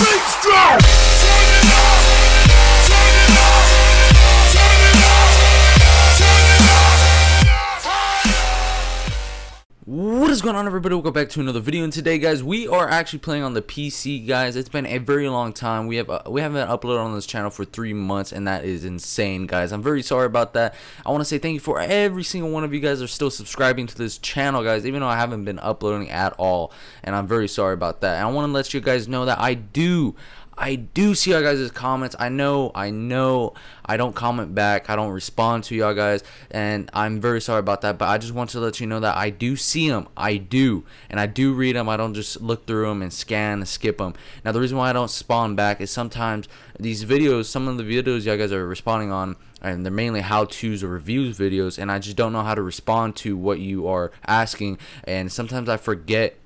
beats drop. Is going on everybody? Welcome back to another video and today guys we are actually playing on the PC guys. It's been a very long time. We have uh, we haven't uploaded on this channel for 3 months and that is insane guys. I'm very sorry about that. I want to say thank you for every single one of you guys are still subscribing to this channel guys even though I haven't been uploading at all and I'm very sorry about that. And I want to let you guys know that I do I do see y'all guys' comments. I know, I know I don't comment back. I don't respond to y'all guys. And I'm very sorry about that. But I just want to let you know that I do see them. I do. And I do read them. I don't just look through them and scan and skip them. Now, the reason why I don't spawn back is sometimes these videos, some of the videos y'all guys are responding on, and they're mainly how-tos or reviews videos. And I just don't know how to respond to what you are asking. And sometimes I forget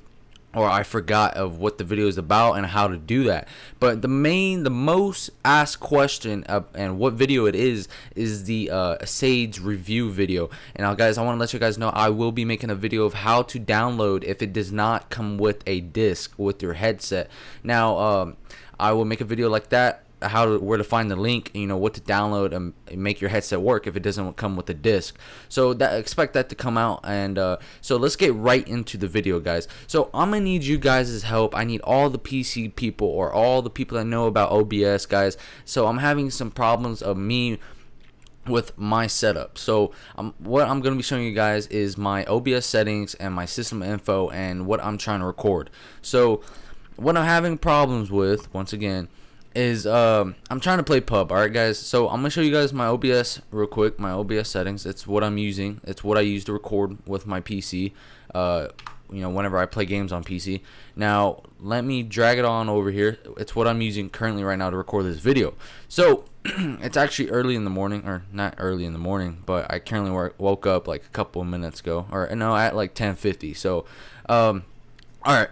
or I forgot of what the video is about and how to do that. But the main, the most asked question of, and what video it is is the uh, Sage review video. And now, guys, I want to let you guys know I will be making a video of how to download if it does not come with a disc with your headset. Now, um, I will make a video like that how to where to find the link you know what to download and make your headset work if it doesn't come with a disc. So that expect that to come out and uh, so let's get right into the video guys. So i'm gonna need you guys' help. I need all the pc people or all the people that know about obs guys. So i'm having some problems of me with my setup. So um, what I'm to be showing you guys is my OBS settings and my system info and what I'm trying to record. So what I'm having problems with once again is um, I'm trying to play pub alright guys? So I'm gonna show you guys my OBS real quick my OBS settings. It's what I'm using. It's what I use to record with my PC uh, you know whenever I play games on PC now let me drag it on over here. It's what I'm using currently right now to record this video. So it's actually early in the morning or not early in the morning but I currently woke up like a couple of minutes ago or no at like 10:50 so um, alright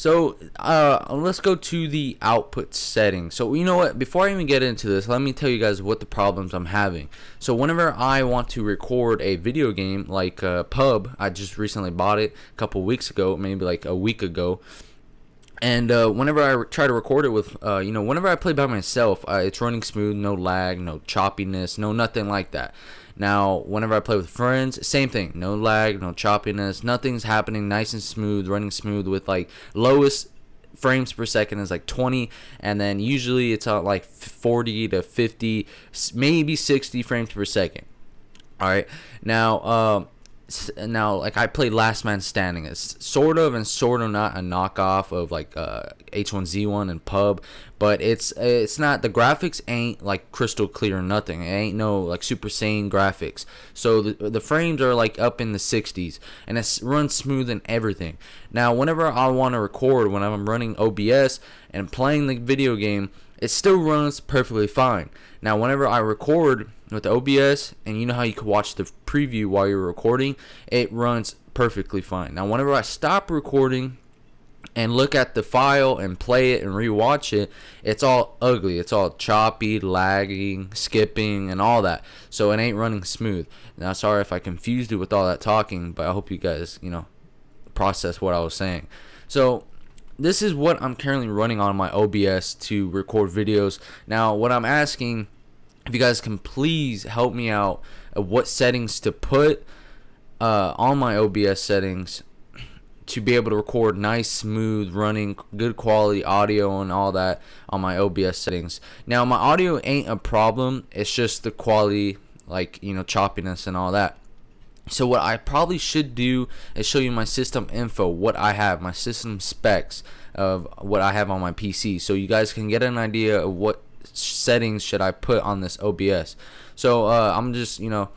so uh, let's go to the output settings. So you know what? Before I even get into this, let me tell you guys what the problems I'm having. So whenever I want to record a video game like uh, Pub, I just recently bought it a couple weeks ago, maybe like a week ago. And uh, whenever I try to record it with, uh, you know, whenever I play by myself, uh, it's running smooth, no lag, no choppiness, no nothing like that. Now, whenever I play with friends, same thing. No lag, no choppiness. Nothing's happening. Nice and smooth, running smooth with like lowest frames per second is like 20 and then usually it's at like 40 to 50 maybe 60 frames per second all right now um now like I played Last Man Standing. It's sort of and sort of not a knockoff of like uh, H1Z1 and Pub, but it's it's not the graphics ain't like crystal clear or nothing. It ain't no like Super Saiyan graphics. So the the frames are like up in the 60s and it runs smooth and everything. Now whenever I want to record when I'm running OBS and playing the video game, it still runs perfectly fine. Now whenever I record with OBS and you know how you can watch the preview while you're recording it runs perfectly fine. Now whenever I stop recording and look at the file and play it and rewatch it it's all ugly. It's all choppy lagging skipping and all that. So it ain't running smooth. Now sorry if I confused you with all that talking but I hope you guys you know process what I was saying. So this is what I'm currently running on my OBS to record videos now what I'm asking if you guys can please help me out what settings to put uh, on my OBS settings to be able to record nice, smooth, running, good quality audio and all that on my OBS settings. Now, my audio ain't a problem. It's just the quality, like, you know, choppiness and all that. So what I probably should do is show you my system info, what I have, my system specs of what I have on my PC. So you guys can get an idea of what settings should I put on this OBS. So uh, I'm just, you know,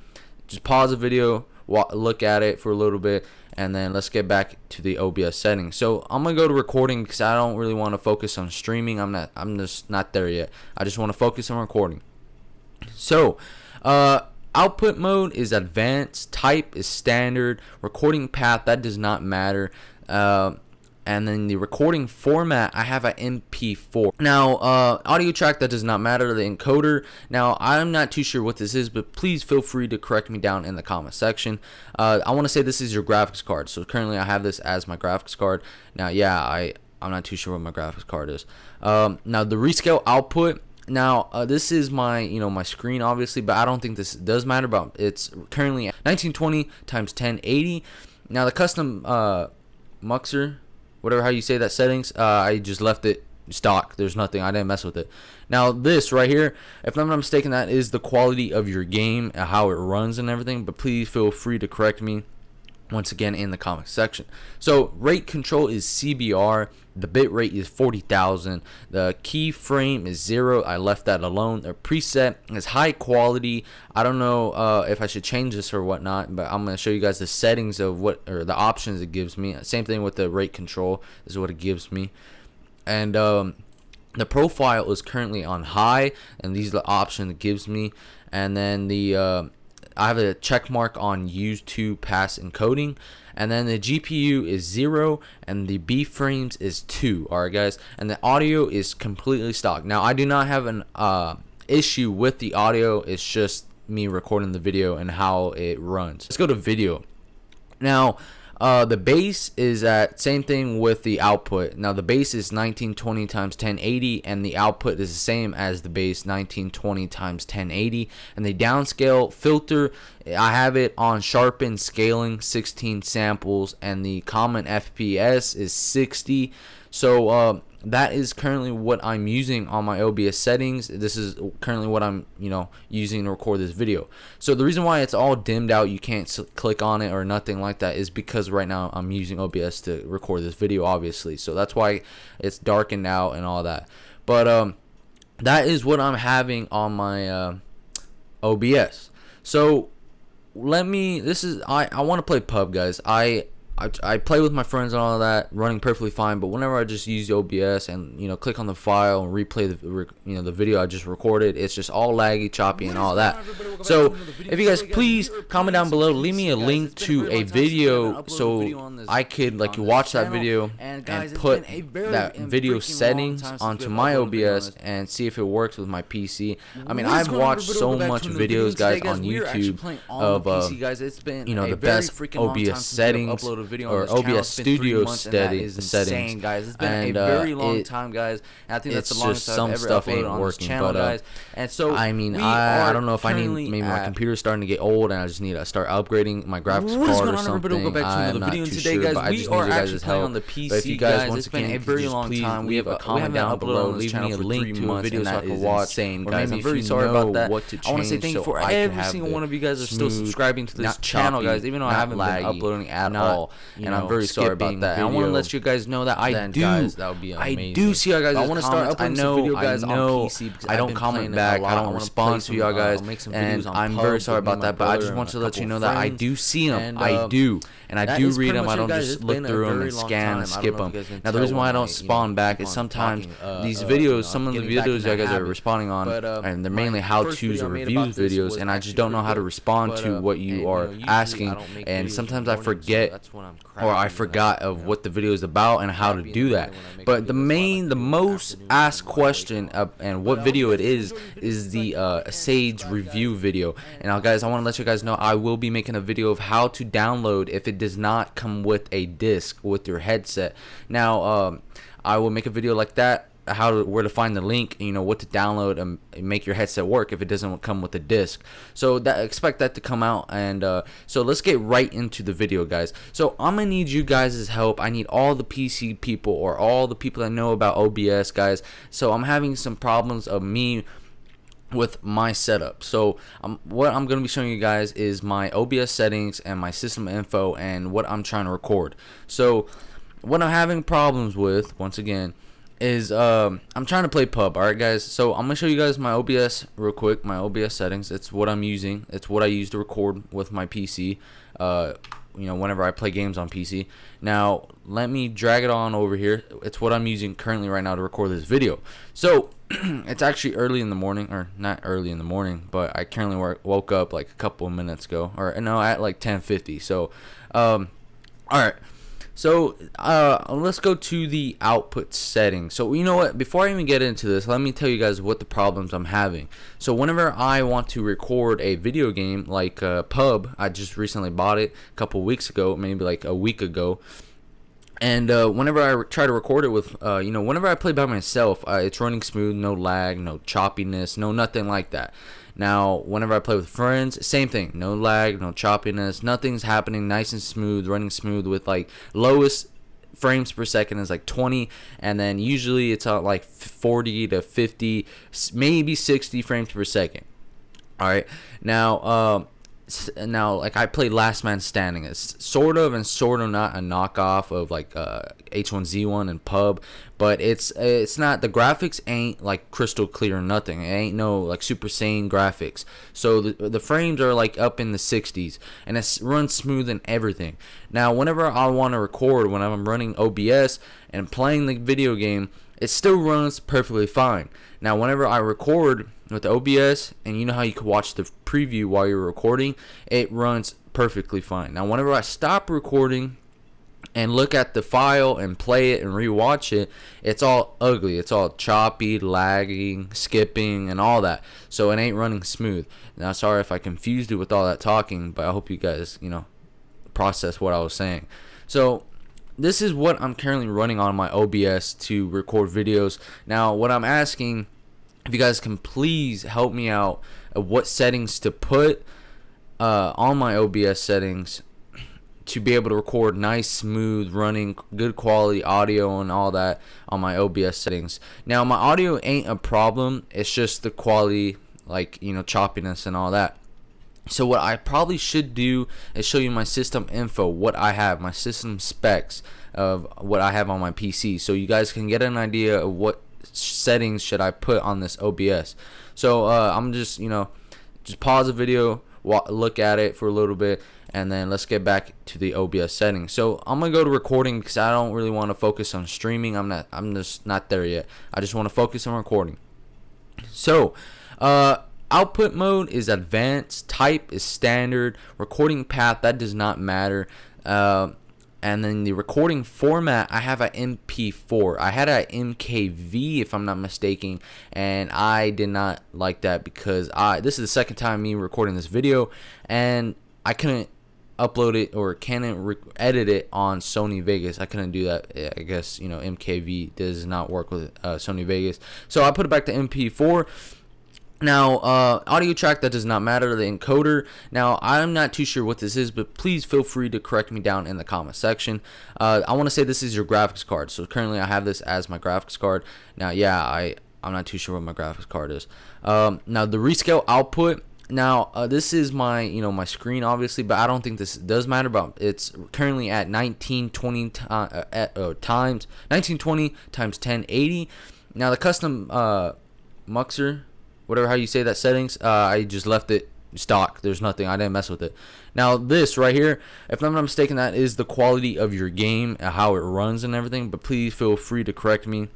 just pause the video, look at it for a little bit, and then let's get back to the OBS settings. So I'm gonna go to recording because I don't really want to focus on streaming. I'm not. I'm just not there yet. I just want to focus on recording. So, uh, output mode is advanced. Type is standard. Recording path that does not matter. Uh, and then the recording format I have an MP4 now uh, audio track that does not matter the encoder now I'm not too sure what this is but please feel free to correct me down in the comment section uh, I want to say this is your graphics card so currently I have this as my graphics card now yeah I I'm not too sure what my graphics card is. Um, now the rescale output. Now uh, this is my you know my screen obviously, but I don't think this does matter. But it's currently 1920 times 1080. Now the custom uh, muxer, whatever how you say that settings, uh, I just left it stock. There's nothing. I didn't mess with it. Now this right here, if I'm not mistaken, that is the quality of your game, uh, how it runs and everything. But please feel free to correct me once again in the comments section. So rate control is CBR. The bit rate is 40,000. The keyframe is zero. I left that alone. The preset is high quality. I don't know uh, if I should change this or whatnot, but I'm going to show you guys the settings of what or the options it gives me. Same thing with the rate control is what it gives me. And um, the profile is currently on high, and these are the options it gives me. And then the uh, I have a check mark on use two pass encoding and then the GPU is zero and the B frames is two alright guys? And the audio is completely stock now I do not have an uh, issue with the audio it's just me recording the video and how it runs. Let's go to video. Now uh, the base is at same thing with the output. Now the base is 1920 times 1080 and the output is the same as the base 1920 times 1080 and the downscale filter. I have it on sharpen scaling 16 samples and the common FPS is 60 so uh, that is currently what I'm using on my OBS settings. This is currently what I'm, you know, using to record this video. So the reason why it's all dimmed out, you can't click on it or nothing like that is because right now I'm using OBS to record this video, obviously. So that's why it's darkened out and all that. But um, that is what I'm having on my uh, OBS. So let me, this is, I, I want to play pub, guys. I I, I play with my friends and all that, running perfectly fine. But whenever I just use the OBS and you know click on the file and replay the you know the video I just recorded, it's just all laggy, choppy, and all that. So if you guys please comment down below, leave me a link to a video so I could like watch that video and put that video settings onto my OBS and see if it works with my PC. I mean I've watched so much videos guys on YouTube of uh, you know the best OBS settings a video or on this. OBS It's been three Studio months, and steady, that is settings, insane, guys. It's been and, a uh, very long it- time, guys. And I think that's it's the longest just I've ever stuff uploaded ain't on working, this channel, but, uh, guys. And so I mean, I, I don't know if I need maybe my computer's starting to get old and I just need to start upgrading my graphics What is card going or on, something. We'll go back to another video today, sure, guys. We are need you guys' actually playing on the But if PC, you guys, once It's been a very long time. We have- a comment down below, leave channel me a link to a video and so I that watch. insane, guys. I'm very sorry about that. what to I want to say thank you for every single one of you guys that are still subscribing to this channel, guys. Even though I haven't been uploading at all, and I'm very sorry about that. I want to let you guys know that I do. guys, that would be I do see you guys. I wanna start uploading some know, video, guys, I on. PC because I don't comment playing it a back. I don't respond to y'all guys. I'll make some and I'm very sorry about that. But I just want to let you know that I do see them. I uh, do, and I do read them. I don't just look through them and scan and skip them. if you guys can Now the reason why I don't know, spawn back is sometimes uh, these uh, videos, some of the getting back in videos you guys are responding on, and they're mainly how-tos or reviews videos, and I just don't know how to respond to what you are asking, I don't make and sometimes I forget that's when I'm or I forgot of know. what the video is about and how to do that. morning when I make But the main, the do it in the most asked when I'm awake question uh, and what video it is is the uh, Sage review video. And now, guys, I want to let you guys know I will be making a video of how to download if it does not come with a disc with your headset. Now, um, I will make a video like that how to where to find the link you know what to download and make your headset work if it doesn't come with a disc so that expect that to come out and uh, so let's get right into the video guys so i'm gonna need you guys' help i need all the pc people or all the people that know about obs guys so i'm having some problems of me with my setup. So um, what I'm to be showing you guys is my OBS settings and my system info and what I'm trying to record. So what I'm having problems with, once again, is um, I'm trying to play pub. All right, guys. So I'm gonna show you guys my OBS real quick. My OBS settings. It's what I'm using. It's what I use to record with my PC. Uh, you know, whenever I play games on PC. Now let me drag it on over here. It's what I'm using currently right now to record this video. So it's actually early in the morning, or not early in the morning, but I currently wo- woke up like a couple of minutes ago, or no, at like 10:50. So, um, all right. So uh, let's go to the output settings. So you know what? Before I even get into this, let me tell you guys what the problems I'm having. So whenever I want to record a video game like uh, Pub, I just recently bought it a couple weeks ago, maybe like a week ago, and uh, whenever I re- try to record it with, uh, you know, whenever I play by myself, it's running smooth, no lag, no choppiness, no nothing like that. Now, whenever I play with friends, same thing, no lag, no choppiness, nothing's happening, nice and smooth, running smooth with like lowest frames per second is like 20 and then usually it's at like 40 to 50 maybe 60 frames per second all right now um now like I played Last Man Standing. It's sort of and sort of not a knockoff of like uh, H1Z1 and Pub, but it's it's not the graphics ain't like crystal clear or nothing. It ain't no like Super Saiyan graphics. So the the frames are like up in the 60s and it runs smooth and everything. Now whenever I want to record when I'm running OBS and playing the video game, it still runs perfectly fine. Now whenever I record with OBS, and you know how you can watch the preview while you're recording, it runs perfectly fine. Now, whenever I stop recording and look at the file and play it and rewatch it, it's all ugly. It's all choppy, lagging, skipping, and all that. So it ain't running smooth. Now, sorry if I confused you with all that talking, but I hope you guys, you know, process what I was saying. So this is what I'm currently running on my OBS to record videos. Now, what I'm asking if you guys can please help me out of what settings to put uh, on my OBS settings to be able to record nice, smooth, running, good quality audio and all that on my OBS settings. Now, my audio ain't a problem. It's just the quality, like, you know, choppiness and all that. So what I probably should do is show you my system info, what I have, my system specs of what I have on my PC. So you guys can get an idea of what settings should I put on this OBS. So uh, I'm just, you know, just pause the video, look at it for a little bit, and then let's get back to the OBS settings. So I'm gonna go to recording because I don't really want to focus on streaming. I'm not. I'm just not there yet. I just want to focus on recording. So, uh, output mode is advanced. Type is standard. Recording path that does not matter. Uh, and then the recording format I have a MP4 I had a MKV if I'm not mistaken and I did not like that because I this is the second time me recording this video and I couldn't upload it or can't edit it on Sony Vegas. I couldn't do that. I guess you know MKV does not work with uh, Sony Vegas. So I put it back to MP4 now, uh, audio track, that does not matter, the encoder. Now, I'm not too sure what this is, but please feel free to correct me down in the comment section. Uh, I want to say this is your graphics card. So currently I have this as my graphics card. Now, yeah, I, I'm not too sure what my graphics card is. Um, now, the rescale output, now uh, this is my you know my screen obviously but i don't think this does matter but it's currently at 1920 uh, at, uh, times 1920 times 1080 now the custom uh muxer whatever how you say that settings uh, I just left it stock. There's nothing. I didn't mess with it. Now this right here if I'm not mistaken that is the quality of your game how it runs and everything but please feel free to correct me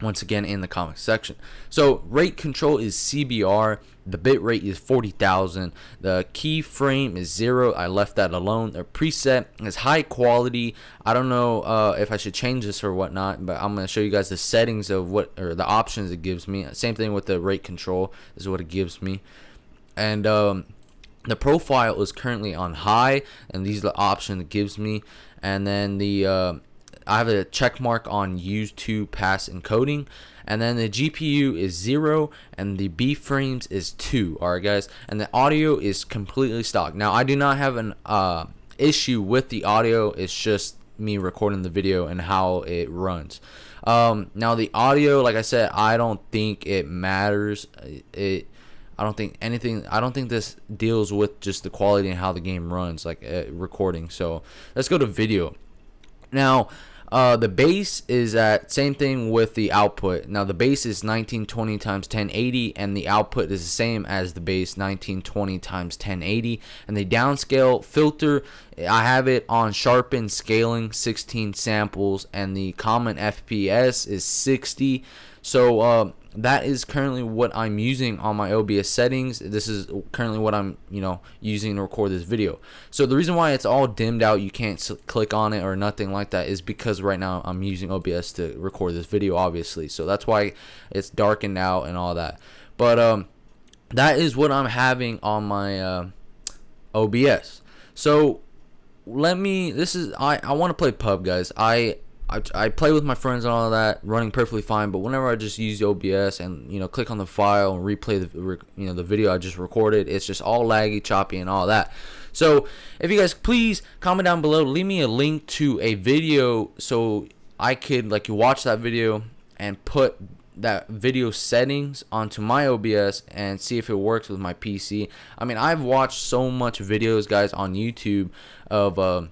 once again in the comment section. So rate control is CBR. The bit rate is 40,000. The keyframe is zero. I left that alone. The preset is high quality. I don't know uh, if I should change this or whatnot, but I'm going to show you guys the settings of what or the options it gives me. Same thing with the rate control this is what it gives me. And um, the profile is currently on high, and these are the options it gives me. And then the uh, I have a check mark on use two pass encoding and then the GPU is zero and the B frames is two alright guys? And the audio is completely stock. Now I do not have an uh, issue with the audio it's just me recording the video and how it runs. Um, now the audio like I said I don't think it matters. It I don't think anything I don't think this deals with just the quality and how the game runs like uh, recording. So let's go to video. Now uh, the base is at same thing with the output. Now the base is 1920 times 1080 and the output is the same as the base 1920 times 1080 and the downscale filter I have it on sharpen scaling 16 samples and the common FPS is 60 so uh, that is currently what I'm using on my OBS settings. This is currently what I'm, you know, using to record this video. So the reason why it's all dimmed out, you can't click on it or nothing like that is because right now I'm using OBS to record this video, obviously. So that's why it's darkened out and all that. But um, that is what I'm having on my uh, OBS. So let me. This is I. I want to play pub, guys. I. I, I play with my friends and all that, running perfectly fine. But whenever I just use OBS and you know click on the file and replay the you know the video I just recorded, it's just all laggy, choppy, and all that. So if you guys please comment down below, leave me a link to a video so I could like you watch that video and put that video settings onto my OBS and see if it works with my PC. I mean, I've watched so much videos, guys, on YouTube of uh,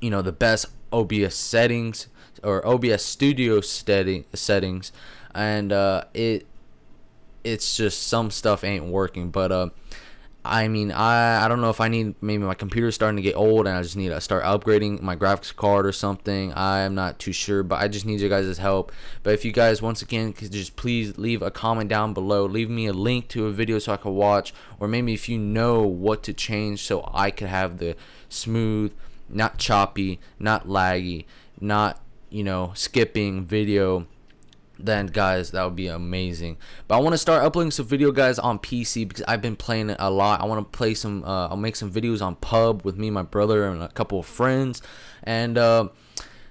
you know the best OBS settings or OBS Studio setting settings, and uh, it it's just some stuff ain't working. But uh, I mean, I I don't know if I need maybe my computer's starting to get old and I just need to start upgrading my graphics card or something. I'm not too sure, but I just need your guys' help. But if you guys once again could just please leave a comment down below, leave me a link to a video so I can watch, or maybe if you know what to change so I could have the smooth, not choppy, not laggy, not you know skipping video then guys that would be amazing. But i want to start uploading some video guys on pc because i've been playing it a lot. I want to play some uh, i'll make some videos on pub with me my brother and a couple of friends. And uh,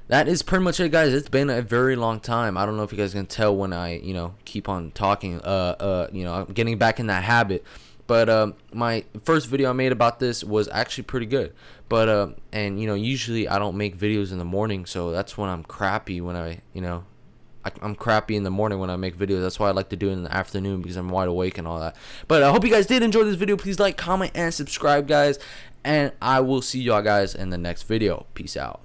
that is pretty much it guys. It's been a very long time. I don't know if you guys can tell when i you know keep on talking uh uh you know i'm getting back in that habit but um, my first video I made about this was actually pretty good. But uh, and you know, usually I don't make videos in the morning, so that's when I'm crappy. When I you know, I, am crappy in the morning when I make videos. That's why I like to do it in the afternoon because I'm wide awake and all that. But I hope you guys did enjoy this video. Please like, comment, and subscribe, guys. And I will see y'all guys in the next video. Peace out.